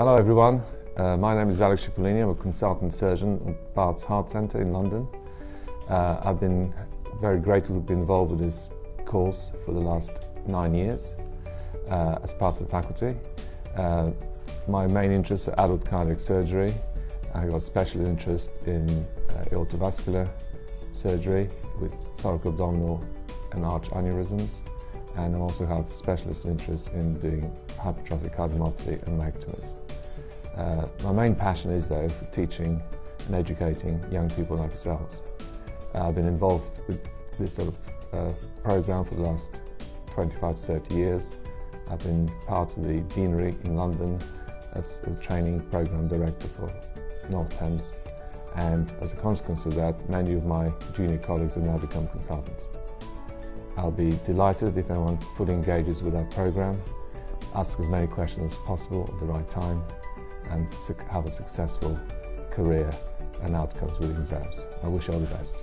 Hello everyone, uh, my name is Alex Shipolini, I'm a consultant surgeon at Barts Heart Centre in London. Uh, I've been very grateful to be involved with this course for the last nine years uh, as part of the faculty. Uh, my main interests are adult cardiac surgery. I got a special interest in uh, aortovascular surgery with thoracoabdominal and arch aneurysms and I also have specialist interest in doing hypertrophic cardiomyopathy and myectomies. Uh, my main passion is though for teaching and educating young people like yourselves. Uh, I've been involved with this sort of uh, program for the last 25 to 30 years. I've been part of the Deanery in London as a training program director for North Thames and as a consequence of that many of my junior colleagues have now become consultants. I'll be delighted if anyone fully engages with our program, ask as many questions as possible at the right time and have a successful career and outcomes with exams. I wish you all the best.